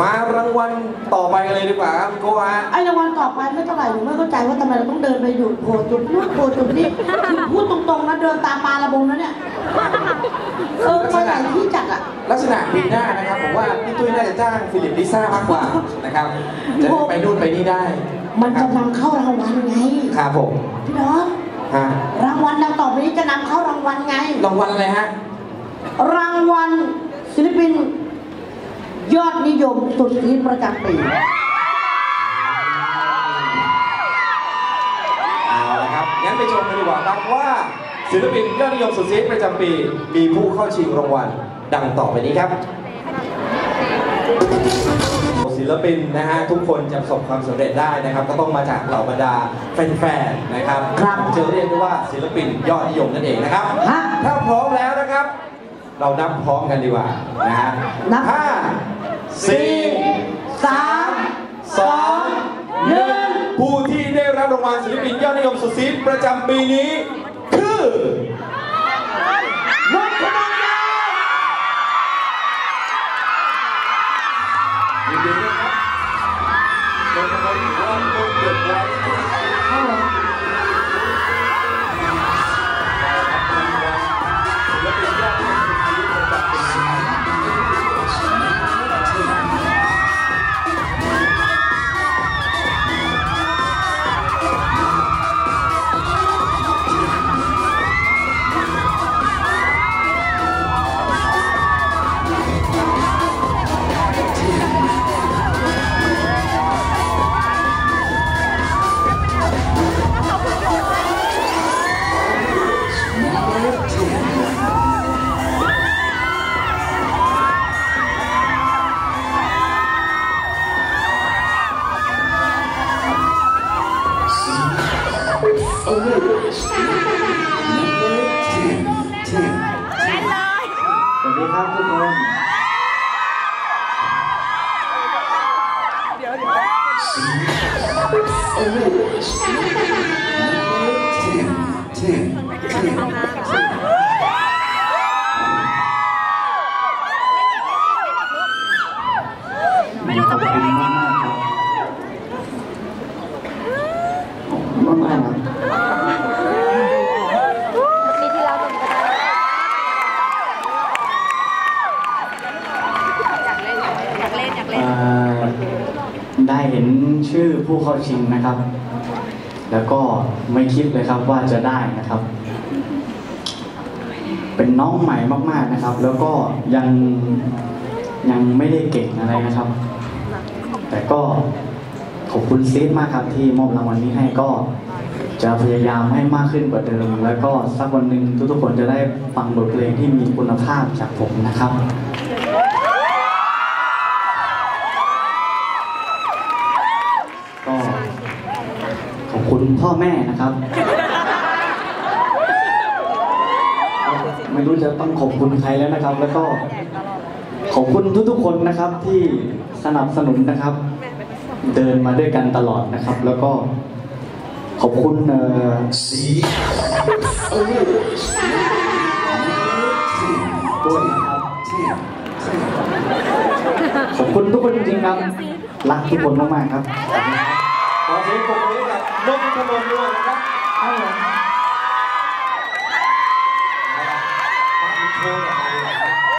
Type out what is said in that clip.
มารางวัลต่อไปกันเลยดีกว่าครับพี่โก้ฮะไอ้รางวัลต่อไปไม่เท่าไหร่หนูไม่เข้าใจว่าทำไมเราต้องเดินไปหยุดโผล่จุดนู้นโผล่จุดนี้คือพูดตรงๆนะเดินตามปลาระบงนะเนี่ยเออไปไหนที่จัดอะลักษณะปีหน้านะครับผมว่าพี่ตุ้ยน่าจะจ้างฟิลิปลิซ่ามากกว่านะครับจะได้ไปนู่นไปนี่ได้ มันจะนำเข้ารางวัลไงครับผมพี่น้องฮะรางวัลดังต่อไปนี้จะนำเข้ารางวัลไงรางวัลอะไรฮะรางวัลศิลปิน ยอดนิยมสุดฮิตประจำปีเอาละครับ งั้นไปชมกันดีกว่าครับว่า ศิลปินยอดนิยมสุดซีดประจำปี มีผู้เข้าชิงรางวัลดังต่อไปนี้ครับ ศิลปินนะฮะทุกคนจะประสบความสำเร็จได้นะครับ ก็ต้องมาจากเหล่าบรรดาแฟนๆนะครับครับจะเรียกได้ว่าศิลปินยอดนิยมนั่นเองนะครับ ฮะ ถ้าพร้อมแล้วนะครับ เรานับพร้อมกันดีกว่านะฮะนับ ห้า สี่สามสองหนึ่งผู้ที่ได้รับรางวัลศิลปินยอดนิยมสุดซีดประจำปีนี้คือ สวัสดีครับทุกคนไม่รู้จะพูดอะไร มากมากๆครับขอบคุณมากมากๆครับ ปีที่แล้วมันก็ได้อยากเล่นอยากเล่นอยากเล่น เอ่อ ได้เห็นชื่อผู้เข้าชิงนะครับ แล้วก็ไม่คิดเลยครับว่าจะได้นะครับ เป็นน้องใหม่มาก ๆนะครับ แล้วก็ยังยังไม่ได้เก่งอะไรนะครับ แต่ก็ขอบคุณซีดมากครับที่มอบรางวัลนี้ให้ก็จะพยายามให้มากขึ้นกว่าเดิม แล้วก็สักวันหนึ่งทุกๆคนจะได้ฟังบทเพลงที่มีคุณภาพจากผมนะครับ คุณพ่อแม่นะครับ ไม่รู้จะต้องขอบคุณใครแล้วนะครับ แล้วก็ขอบคุณทุกๆคนนะครับที่สนับสนุนนะครับ เดินมาด้วยกันตลอดนะครับ แล้วก็ขอบคุณเออด้วยนะครับขอบคุณทุกคนจริงๆครับ รักทุกคนมากๆครับ ขอเสียงปรบมือให้กับนกพนมด้วยนะครับ